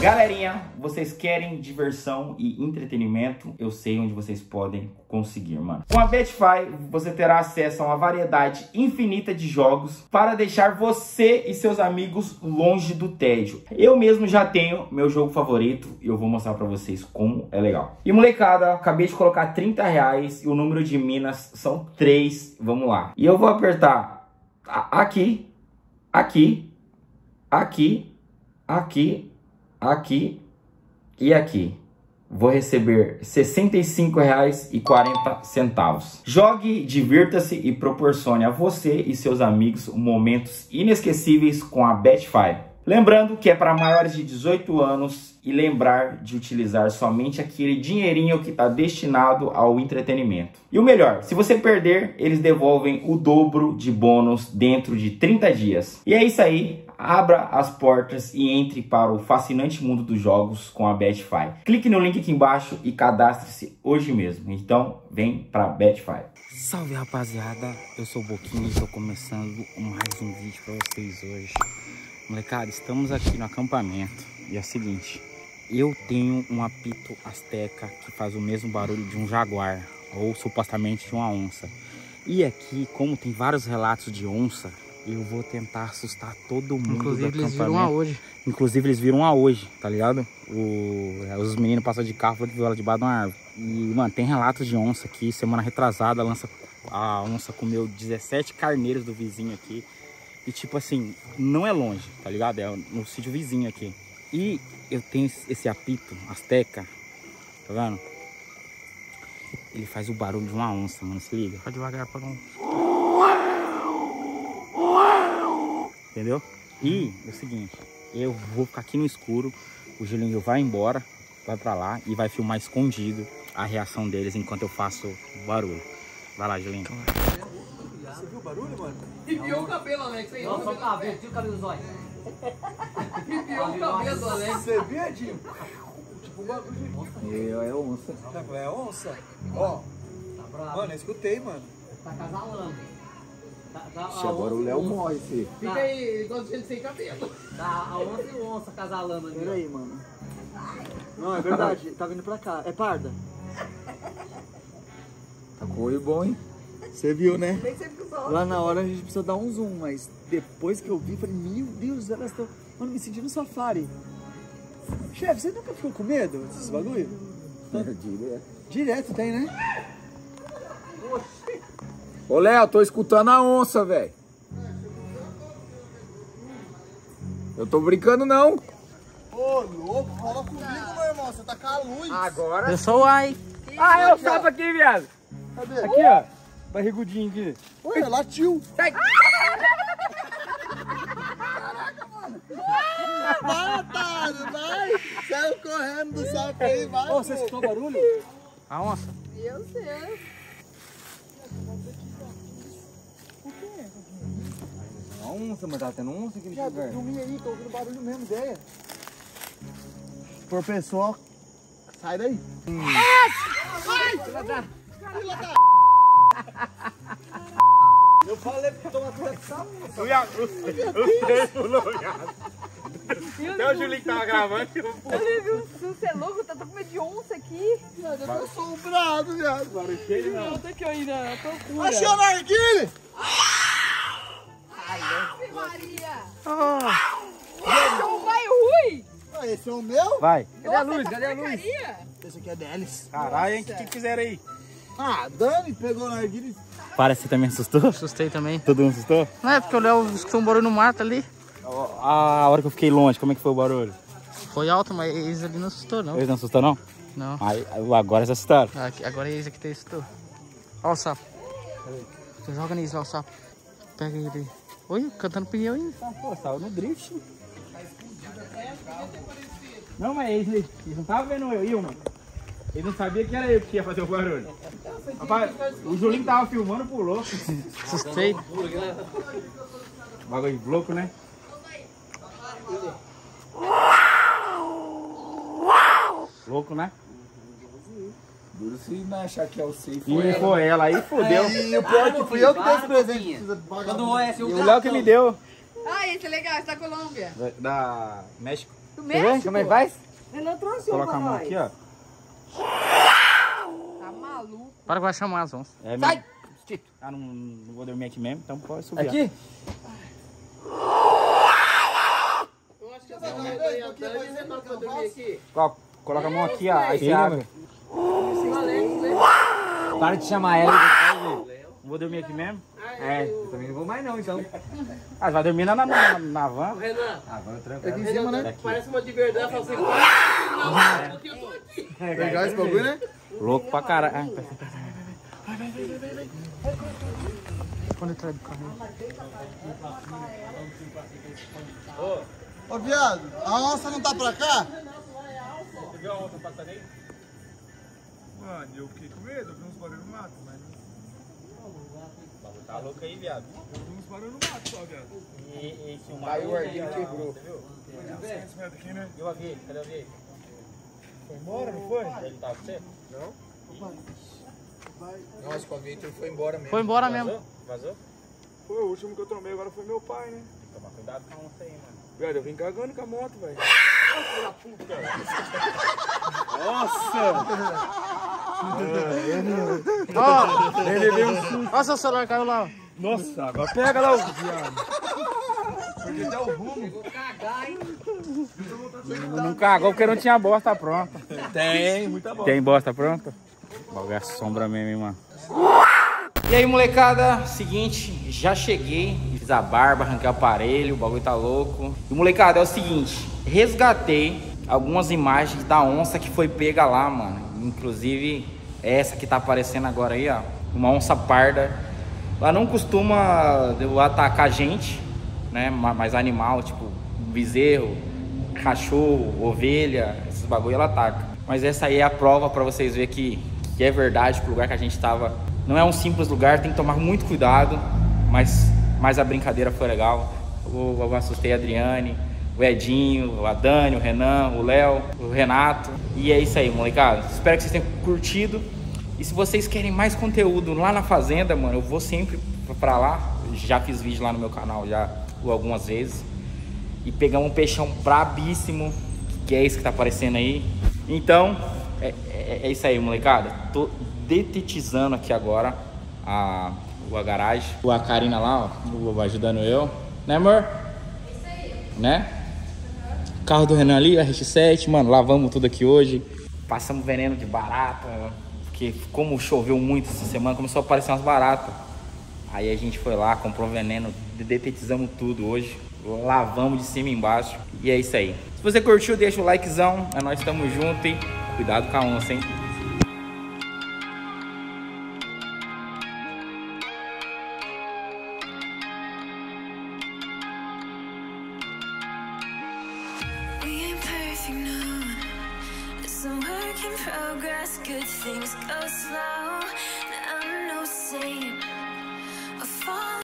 Galerinha, vocês querem diversão e entretenimento? Eu sei onde vocês podem conseguir, mano. Com a Betfy, você terá acesso a uma variedade infinita de jogos para deixar você e seus amigos longe do tédio. Eu mesmo já tenho meu jogo favorito e eu vou mostrar para vocês como é legal. E molecada, acabei de colocar 30 reais e o número de minas são 3. Vamos lá. E eu vou apertar aqui, aqui, aqui, aqui aqui e aqui. Vou receber R$ 65,40. Jogue, divirta-se e proporcione a você e seus amigos momentos inesquecíveis com a Betfy. Lembrando que é para maiores de 18 anos e lembrar de utilizar somente aquele dinheirinho que está destinado ao entretenimento. E o melhor, se você perder, eles devolvem o dobro de bônus dentro de 30 dias. E é isso aí, abra as portas e entre para o fascinante mundo dos jogos com a Betfy. Clique no link aqui embaixo e cadastre-se hoje mesmo. Então, vem para a Betfy. Salve rapaziada, eu sou o Boquinho e estou começando mais um vídeo para vocês hoje. Molecada, estamos aqui no acampamento e é o seguinte, eu tenho um apito asteca que faz o mesmo barulho de um jaguar ou supostamente de uma onça. E aqui, como tem vários relatos de onça, eu vou tentar assustar todo mundo Inclusive eles viram a hoje. Inclusive eles viram a hoje, tá ligado? O, os meninos passam de carro, viu ela debaixo de uma árvore. E, mano, tem relatos de onça aqui. Semana retrasada, lança, a onça comeu 17 carneiros do vizinho aqui. E tipo assim, não é longe, tá ligado? É no sítio vizinho aqui. E eu tenho esse apito, asteca, tá vendo? Ele faz o barulho de uma onça, mano, se liga. Vai devagar pra não... Entendeu? E é o seguinte, eu vou ficar aqui no escuro, o Julinho vai embora, vai pra lá e vai filmar escondido a reação deles enquanto eu faço o barulho. Vai lá, Julinho. Você viu o barulho, mano? Enfiou o cabelo, Alex. Aí, não, só o cabelo, tira o cabelo do zóio. Enfiou o cabelo do Alex. Você viu, Edinho? Tipo um bagulho. É onça. É onça? Ó. Tá bravo. Mano, eu escutei, mano. Tá casalando. Tá, tá, agora o Léo morre, filho. Fica aí, ele gosta de gente sem cabelo. Tá a onça e o onça casalando ali. Pera aí, mano. Não, é verdade, tá vindo pra cá. É parda. Tá com olho bom, hein? Você viu, né? Lá na hora a gente precisa dar um zoom, mas depois que eu vi, falei, meu Deus, elas estão. Mano, me sentindo no safari. Chefe, você nunca ficou com medo desses bagulho? É, direto. Direto tem, né? Ô, Léo, tô escutando a onça, velho. Eu tô brincando, não. Ô, louco, fala comigo, meu irmão. Você tá com a luz. Agora. Eu sou o ai. Ah, é o sapo aqui, viado. Cadê? Aqui, ó. Barrigudinho aqui. Ué, latiu. Sai. Caraca, mano. Vai, otário, vai. Saiu correndo do sapo aí, vai. Ô, você escutou barulho? A onça. Meu Deus. Uma onça, mas tá tendo onça aqui Já, lugar. dormi aí, tô ouvindo barulho mesmo, ideia. Por pessoal, sai daí. Hum. Ai! Fila da... Eu falei pra tomar com essa pulou, Até o Julinho que tava gravando. Ele viu você é louco, tá com medo de onça aqui. Eu tô assombrado, viado. Barulho não. Tá aqui ainda, procura. Achei o narguile! Ave Maria! Oh. vai ruim! Ah, esse é o meu? Vai. Cadê a luz? Cadê a luz? Esse aqui é deles. Caralho, hein? O que, que fizeram aí? Ah, Dani pegou o narguile. Para, você também assustou? Assustei também. Todo mundo assustou? Não é porque o Léo escutou um barulho no mato ali. A hora que eu fiquei longe, como é que foi o barulho? Foi alto, mas eles ali não assustou, não. Eles não assustou, não? Não. Aí, agora eles assustaram. Aqui, agora eles aqui te assustou. Olha o sapo. Você joga nisso lá o sapo. Pega ele aí. Oi, cantando pneu ainda. Ah, pô, saiu no drift. Não, mas eles, eles não estavam vendo eu, eu, Eles não sabiam que era eu que ia fazer o barulho. Rapaz, o Julinho tava filmando, pulou. Assustei. Bagulho louco, né? Louco, né? Duro se não achar que é o safe. E foi ela aí, fodeu. E o pior é que fui eu que dei esse presente. Quando o S E o Léo que me deu. Ai, esse é legal, esse da Colômbia. Da, da México. Do? México? Como é que faz? Ele não trouxe um Coloca pra a mão nós. aqui, ó. Tá maluco. Para que vai chamar as onças. É Sai! mesmo. Ah, não, não vou dormir aqui mesmo, então pode subir. Aqui? Ó, coloca a mão aqui, ó. Aí você abre. Para de chamar ela. Não vou dormir aqui mesmo? É, eu também não vou mais não, então. Ah, você vai dormir na, na, na, na van? Renan, Ah, vamos é tranquilo. aqui em cima, né? Parece uma de verdade. Fala assim, Legal esse bagulho, né? Louco pra caralho. Ah, pera- Quando entrar do carro. Ô, viado, a onça não tá pra cá? Mano, eu fiquei com medo, eu vi uns barulhos no mato, mas não Tá louco aí, viado. eu vi uns barulhos no mato só, viado. E esse Caiu o arguinho quebrou. Né? E o Avi? Cadê o Avi? Foi embora, não foi? Ele tá com você? Nossa, o Victor foi embora mesmo. Foi embora mesmo. Vazou? Foi o último que eu tomei, agora foi meu pai, né? Toma cuidado com a onça aí, mano. Velho, eu vim cagando com a moto, velho. Ó, ó seu celular caiu lá. Nossa, agora pega lá o viado. Não cagou porque não tinha bosta pronta. Tem, muita bola. Tem bosta pronta? O bagulho é sombra mesmo, hein, mano. E aí, molecada, seguinte, já cheguei, fiz a barba, arranquei o aparelho, o bagulho tá louco. E molecada, é o seguinte, resgatei algumas imagens da onça que foi pega lá, mano. Inclusive, essa que tá aparecendo agora aí, ó, uma onça parda. Ela não costuma atacar gente, né, ma- mas animal, tipo bezerro, cachorro, ovelha, esses bagulho ela ataca. Mas essa aí é a prova pra vocês verem que, que é verdade, que o lugar que a gente tava não é um simples lugar, tem que tomar muito cuidado, mas, mas a brincadeira foi legal. Eu, eu assustei a Adriane, o Edinho, a Dani, o Renan, o Léo, o Renato. E é isso aí, molecada. Espero que vocês tenham curtido. E se vocês querem mais conteúdo lá na fazenda, mano, eu vou sempre pra lá. Já fiz vídeo lá no meu canal já algumas vezes. E pegamos um peixão brabíssimo, que é esse que tá aparecendo aí. Então, é, é- é isso aí, molecada. Tô detetizando aqui agora a, a garagem. A Karina lá, ó, ajudando eu. Né, amor? Isso aí. Né? Carro do Renan ali, RX7, mano, lavamos tudo aqui hoje. Passamos veneno de barata, porque como choveu muito essa semana, começou a aparecer umas baratas. Aí a gente foi lá, comprou veneno, detetizamos tudo hoje. Lavamos de cima e embaixo. E é isso aí. Se você curtiu, deixa o likezão. É nós estamos juntos e cuidado com a onça, hein? Good things go slow. I'm no saint.